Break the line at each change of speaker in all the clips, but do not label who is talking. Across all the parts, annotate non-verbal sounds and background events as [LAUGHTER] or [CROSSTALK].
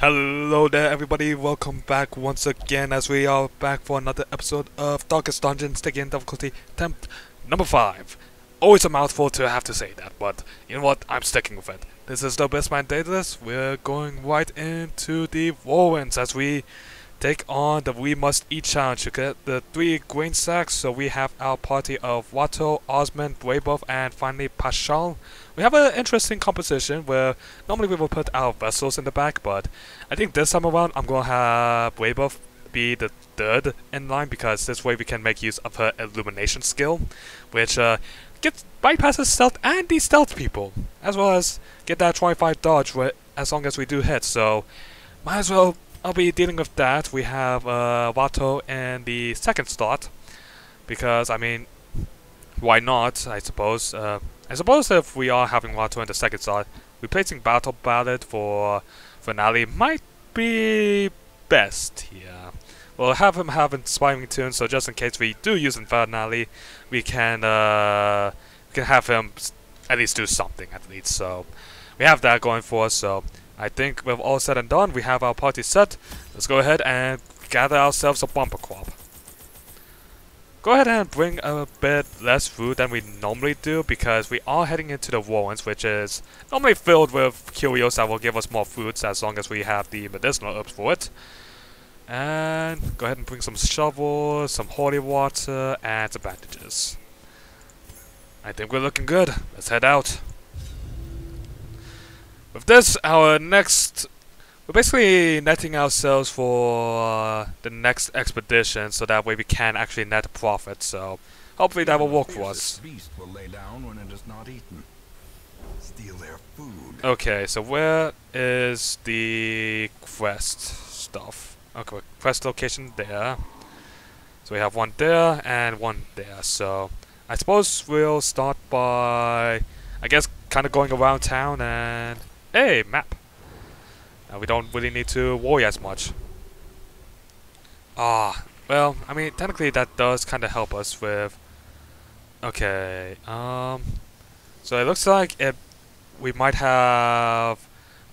Hello there everybody, welcome back once again as we are back for another episode of Darkest Dungeon Stygian Difficulty Attempt number 5. Always a mouthful to have to say that, but you know what, I'm sticking with it. This is the AbyssManDaedalus, we're going right into the whirlwinds as we take on the We Must Eat challenge to get the three grain sacks. So we have our party of Watto, Osmond, Braybuff, and finally Pashal. We have an interesting composition where normally we will put our vessels in the back, but I think this time around I'm gonna have Braybuff be the third in line because this way we can make use of her illumination skill, which uh, gets bypasses stealth and the stealth people, as well as get that 25 dodge as long as we do hit. So might as well I'll be dealing with that. We have uh, Watto in the second slot, because, I mean, why not, I suppose. Uh, I suppose if we are having Watto in the second slot, replacing Battle Ballad for Finale might be best here. We'll have him have Inspiring Tune, so just in case we do use Finale, we can, uh, we can have him at least do something, at least. So, we have that going for us, so I think with all said and done, we have our party set. Let's go ahead and gather ourselves a bumper crop. Go ahead and bring a bit less food than we normally do because we are heading into the Warrens, which is normally filled with curios that will give us more foods as long as we have the medicinal herbs for it. And go ahead and bring some shovels, some holy water, and some bandages. I think we're looking good. Let's head out. With this, our next... We're basically netting ourselves for uh, the next expedition, so that way we can actually net a profit, so... Hopefully that will work for us. Okay, so where is the quest stuff? Okay, quest location there. So we have one there and one there, so... I suppose we'll start by... I guess kind of going around town and Hey, map! Uh, we don't really need to worry as much. Ah, well, I mean, technically that does kind of help us with... Okay, um... So it looks like it, we might have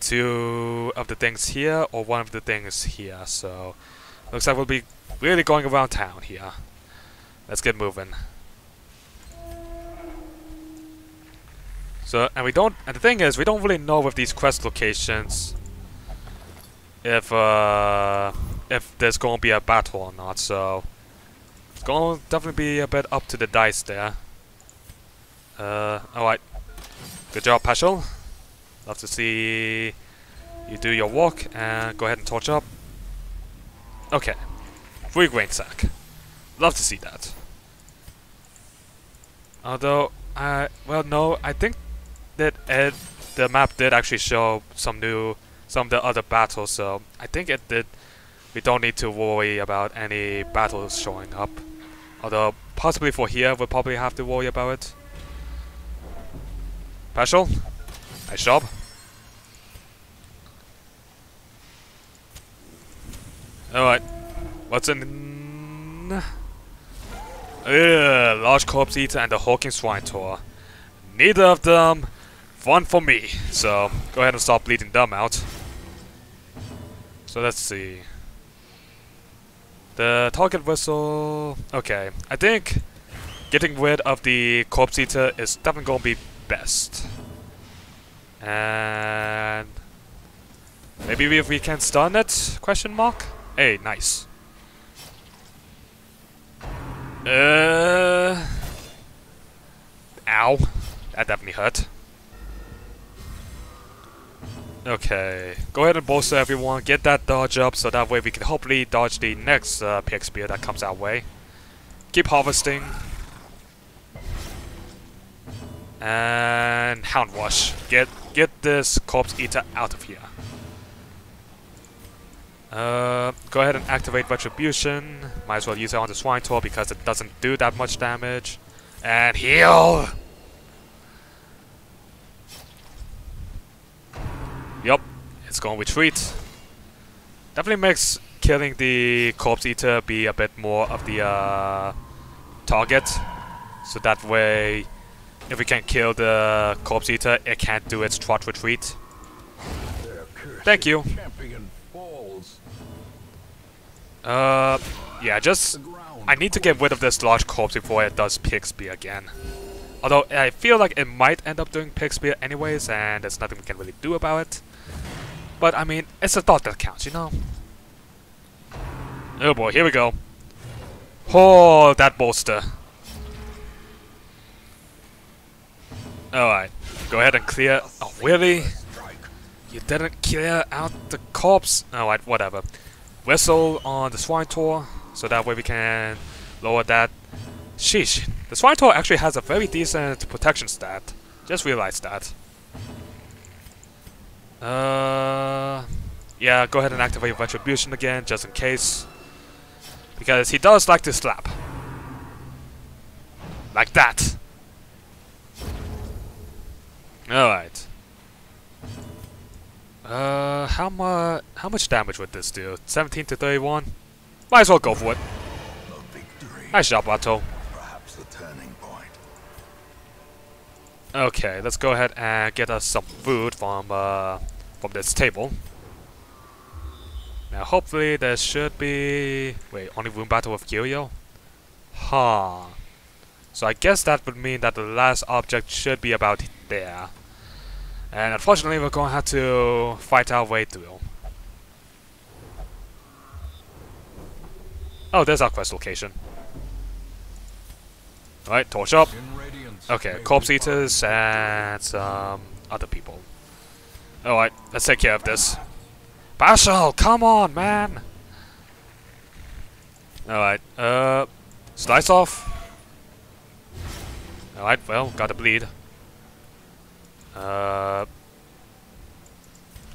two of the things here or one of the things here, so... Looks like we'll be really going around town here. Let's get moving. So, and we don't, and the thing is, we don't really know with these quest locations if, uh, if there's gonna be a battle or not, so it's gonna definitely be a bit up to the dice there. Uh, alright. Good job, Pashel. Love to see you do your walk, and go ahead and torch up. Okay. Free grain sack. Love to see that. Although, I, well, no, I think that it, the map did actually show some new, some of the other battles, so I think it did. We don't need to worry about any battles showing up. Although, possibly for here, we'll probably have to worry about it. Special? Nice job. Alright. What's in... Ugh, large corpse eater and the Hawking Swinetaur. Neither of them fun for me. So go ahead and start bleeding them out. So let's see. The target whistle... Okay, I think getting rid of the corpse eater is definitely going to be best. And... Maybe if we can stun it? Question mark? Hey, nice. Uh... Ow. That definitely hurt. Okay, go ahead and bolster everyone, get that dodge up so that way we can hopefully dodge the next uh, pig spear that comes our way. Keep harvesting. And Hound Rush. Get get this corpse eater out of here. Uh, go ahead and activate Retribution. Might as well use it on the Swinetaur because it doesn't do that much damage. And heal! Yup, it's gonna retreat. Definitely makes killing the Corpse Eater be a bit more of the uh, target. So that way, if we can kill the Corpse Eater, it can't do its trot retreat. Thank you. Uh, yeah, just I need to get rid of this large corpse before it does Pixby again. Although I feel like it might end up doing Pixby anyways, and there's nothing we can really do about it. But I mean, it's a thought that counts, you know. Oh boy, here we go. Oh, that bolster. Alright, go ahead and clear. Oh, really? You didn't clear out the corpse? Alright, whatever. Whistle on the Swinetaur, so that way we can lower that. Sheesh, the Swinetaur actually has a very decent protection stat. Just realized that. Uh, yeah, go ahead and activate Retribution again, just in case. Because he does like to slap. Like that. Alright. Uh, how much how much damage would this do? 17 to 31? Might as well go for it. Nice job, Otto.
Perhaps the turning point.
Okay, let's go ahead and get us some food from uh from this table. Now, hopefully there should be wait only room battle with Kiryu. Huh. So I guess that would mean that the last object should be about there. And unfortunately, we're gonna have to fight our way through. Oh, there's our quest location. Alright, torch up. Okay, corpse eaters and some other people. Alright, let's take care of this. Bashal, come on, man! Alright, uh, slice off. Alright, well, gotta bleed. Uh,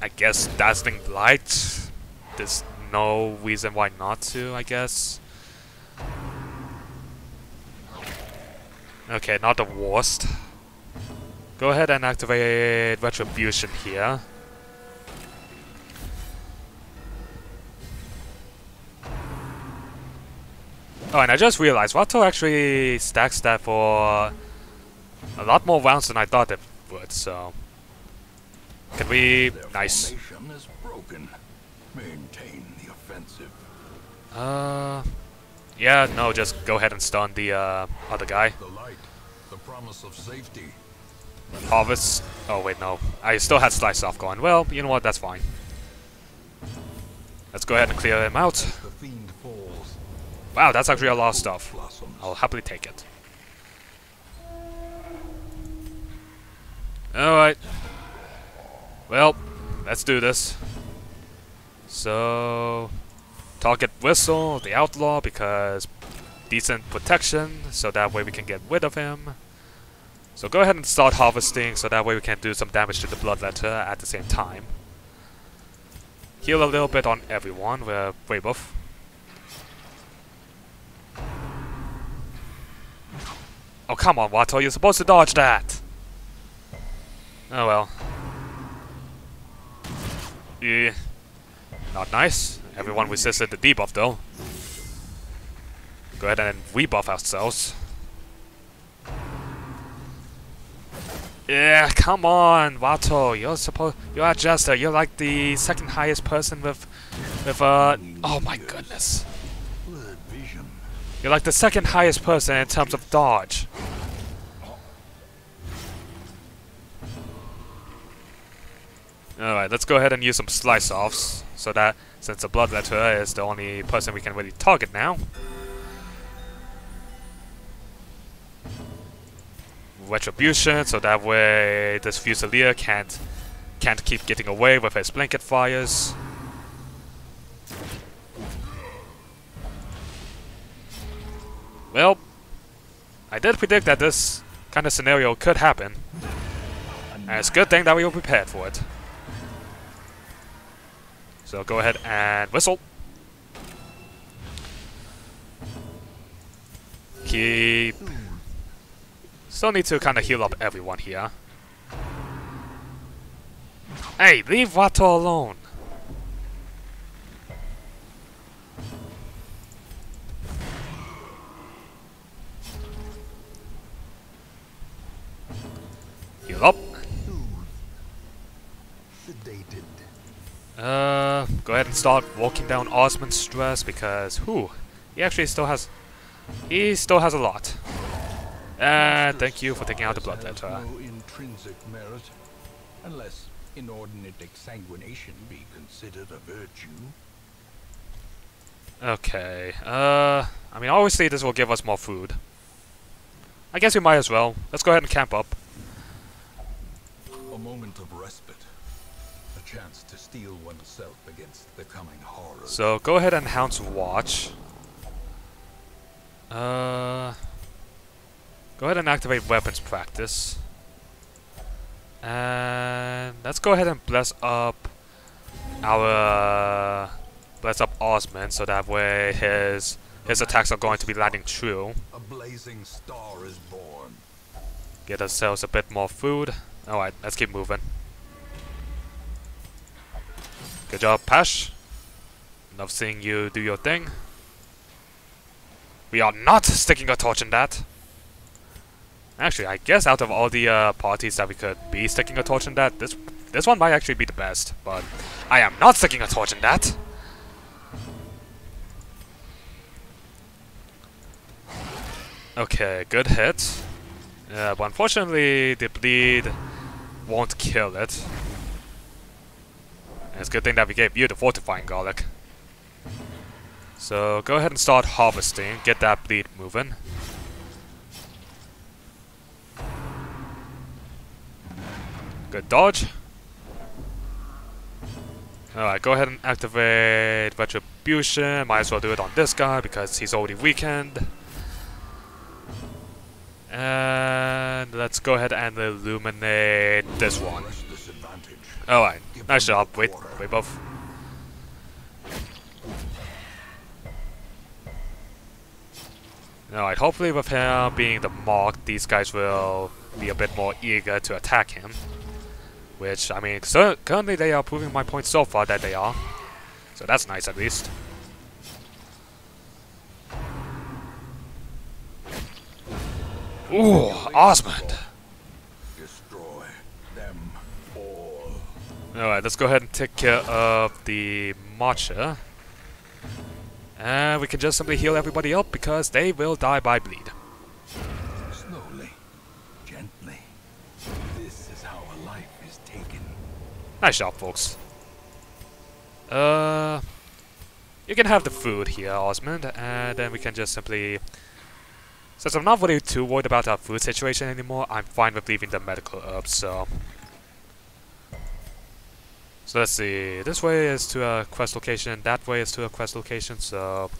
I guess dazzling light. There's no reason why not to, I guess. Okay, not the worst. Go ahead and activate Retribution here. Oh, and I just realized Vato actually stacks that for a lot more rounds than I thought it would, so... Can we...
Their
Nice.
is broken. Maintain the offensive.
Uh... Yeah, no, just go ahead and stun the uh, other guy.
The light. The promise of safety.
Harvest. Oh wait, no. I still had slice off going. Well, you know what? That's fine. Let's go ahead and clear him out.
The fiend.
Wow, that's actually a lot of stuff. I'll happily take it. Alright. Well, let's do this. So... Target Whistle, the Outlaw, because decent protection, so that way we can get rid of him. So go ahead and start harvesting, so that way we can do some damage to the Bloodletter at the same time. Heal a little bit on everyone, we're way buff. Oh, come on, Watto, you're supposed to dodge that! Oh well. Yeah. Not nice. Everyone resisted the debuff, though. Go ahead and rebuff ourselves. Yeah, come on, Watto. You're supposed. You're a jester. You're like the second highest person with, with uh. Oh my goodness. You're like the second highest person in terms of dodge. Alright, let's go ahead and use some slice offs so that since the bloodletter is the only person we can really target now. Retribution, so that way this Fusilier can't can't keep getting away with his blanket fires. Well, I did predict that this kind of scenario could happen. And it's a good thing that we were prepared for it. So go ahead and whistle. Keep. Still need to kind of heal up everyone here. Hey, leave Vato alone. Heal up. Uh, go ahead and start walking down Osmond's stress because, whew, he actually still has, he still has a lot. And thank you for taking out the blood letter.
No intrinsic merit, unless inordinate exsanguination be considered a virtue.
Okay, uh, I mean, obviously this will give us more food. I guess we might as well. Let's go ahead and camp up.
Moment of respite. A chance to steel oneself against the coming horrors.
So go ahead and Hound's Watch. Uh, go ahead and activate Weapons Practice. And let's go ahead and bless up our uh, bless up Osman so that way his his attacks are going to be landing true.
a blazing star is born.
Get ourselves a bit more food. Alright, let's keep moving. Good job, Pash. Love seeing you do your thing. We are not sticking a torch in that. Actually, I guess out of all the uh, parties that we could be sticking a torch in that, this this one might actually be the best. But I am not sticking a torch in that. Okay, good hit. Yeah, but unfortunately, the bleed won't kill it. And it's a good thing that we gave you the fortifying garlic. So go ahead and start harvesting, get that bleed moving. Good dodge. Alright, go ahead and activate Retribution. Might as well do it on this guy because he's already weakened. And let's go ahead and illuminate this one. Alright,
oh,
nice job. Wait, wait both. Alright, hopefully with him being the mark, these guys will be a bit more eager to attack him. Which, I mean, currently they are proving my point so far that they are. So that's nice at least. Ooh, Osmond!
Destroy them all.
Alright, let's go ahead and take care of the Marcher. And we can just simply heal everybody up because they will die by bleed.
Slowly. Gently. This is how a life is taken.
Nice job, folks. Uh, you can have the food here, Osmond, and then we can just simply... Since I'm not really too worried about our food situation anymore, I'm fine with leaving the medical herbs, so... So let's see, this way is to a quest location, that way is to a quest location, so...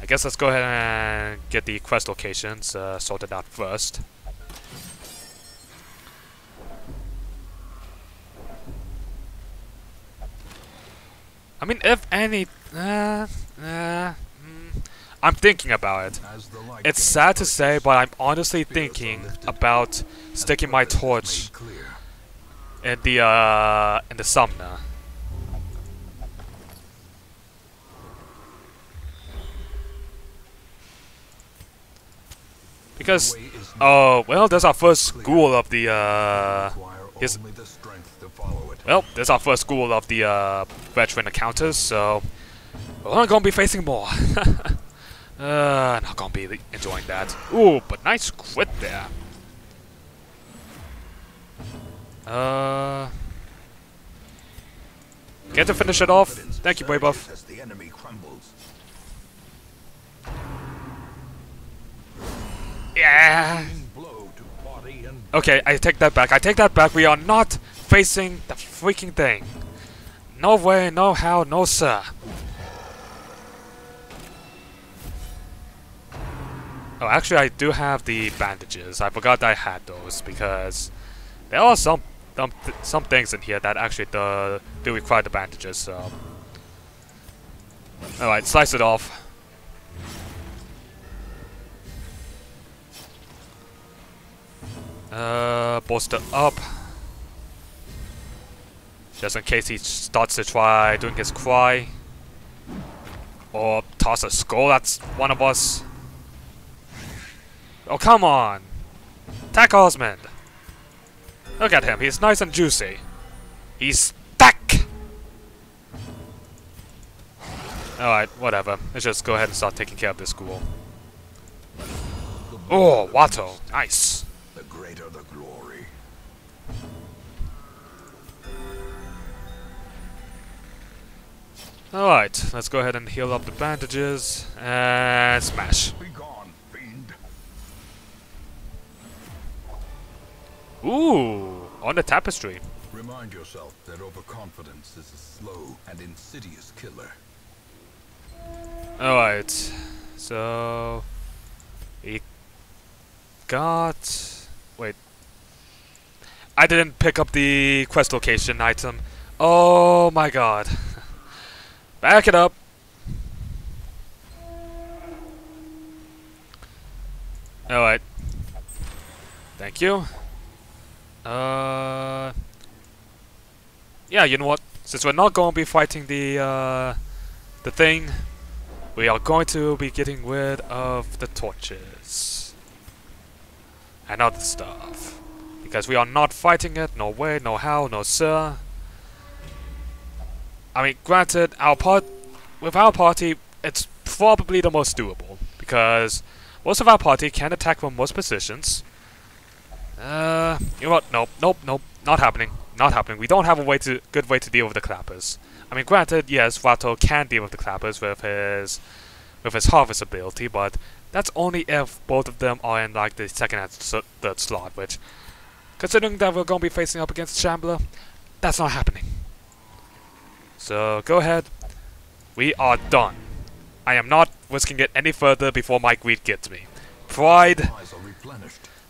I guess let's go ahead and get the quest locations uh, sorted out first. I mean, if any... Uh, uh, I'm thinking about it.
As the light
It's sad to say, but I'm honestly thinking about sticking my torch in the uh in the summoner. Because
The way is
oh well, there's our first school of the uh his-
only the strength to follow it.
well, there's our first school of the uh veteran encounters. So we're not gonna be facing more. [LAUGHS] uh, not gonna be enjoying that. Ooh, but nice crit there. Uh. Get to finish it off. Thank you, Brave Buff.
As the enemy crumbles.
Yeah. Okay, I take that back. I take that back. We are not facing the freaking thing. No way, no how, no sir. Oh, actually, I do have the bandages. I forgot I had those because there are some some, th some things in here that actually do, do require the bandages. So, all right, slice it off. Uh, bolster up. Just in case he starts to try doing his cry. Or toss a skull at one of us. Oh, come on! Attack Osmond! Look at him, he's nice and juicy. He's stuck! Alright, whatever. Let's just go ahead and start taking care of this school. Oh, Watto. Nice.
The greater the glory.
Alright, let's go ahead and heal up the bandages. And smash. Ooh, on the tapestry.
Remind yourself that overconfidence is a slow and insidious killer.
Alright, so... We got... Wait. I didn't pick up the quest location item. Oh my god. [LAUGHS] Back it up. Alright. Thank you. Uh... Yeah, you know what? Since we're not going to be fighting the, uh... The thing, we are going to be getting rid of the torches. And other stuff. Because we are not fighting it, no way, no how, no sir. I mean, granted, our part with our party, it's probably the most doable. Because most of our party can attack from most positions. Uh, you know what? Nope, nope, nope. Not happening. Not happening. We don't have a way to good way to deal with the clappers. I mean, granted, yes, Vato can deal with the clappers with his with his harvest ability, but that's only if both of them are in like the second and third slot. Which, considering that we're gonna be facing up against Shambler, that's not happening. So go ahead. We are done. I am not risking it any further before my greed gets me. Pride.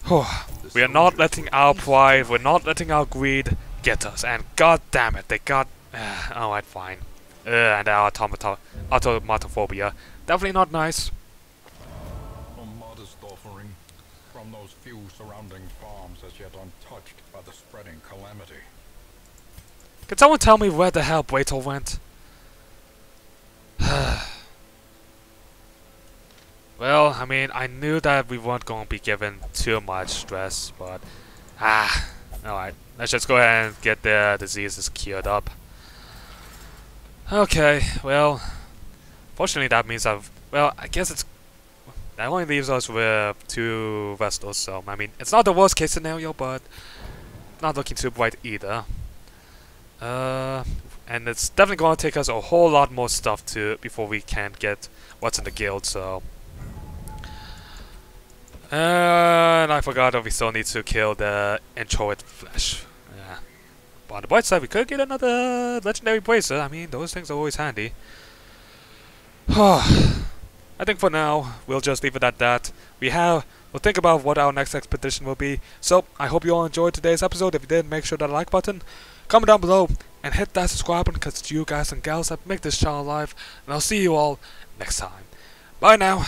Eyes are replenished.
Whew.
The
We are not letting our pride, we're not letting our greed get us. And god damn it, they got. Uh, [SIGHS] Alright, fine. Uh, and our automata, automatophobia. Definitely not nice.
A modest offering from those few surrounding farms as yet untouched by the spreading calamity.
Can someone tell me where the hell Braito went? Well, I mean, I knew that we weren't going to be given too much stress, but... Ah, alright. Let's just go ahead and get the diseases cured up. Okay, well... Fortunately, that means I've... Well, I guess it's... That only leaves us with two Vestals, so, I mean, it's not the worst case scenario, but... Not looking too bright either. Uh, and it's definitely going to take us a whole lot more stuff to before we can get what's in the guild. So, and I forgot that we still need to kill the inchoate flesh. Yeah. But on the bright side, we could get another legendary bracer. I mean, those things are always handy. [SIGHS] I think for now we'll just leave it at that. We have. We'll think about what our next expedition will be. So, I hope you all enjoyed today's episode. If you did, make sure that like button comment down below and hit that subscribe button because you guys and gals that make this channel alive. And I'll see you all next time. Bye now.